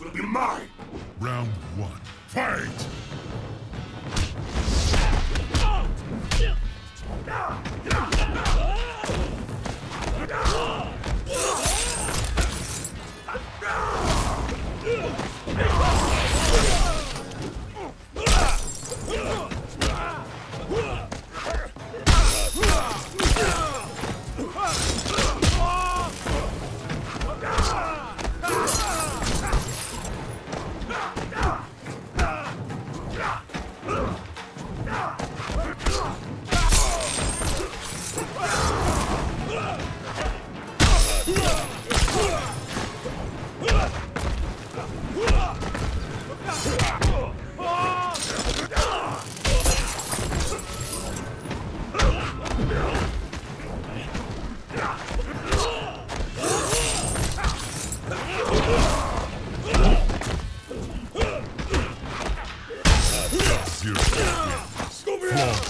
will be mine! Round one. Fight! Ah! Zero. Flawless.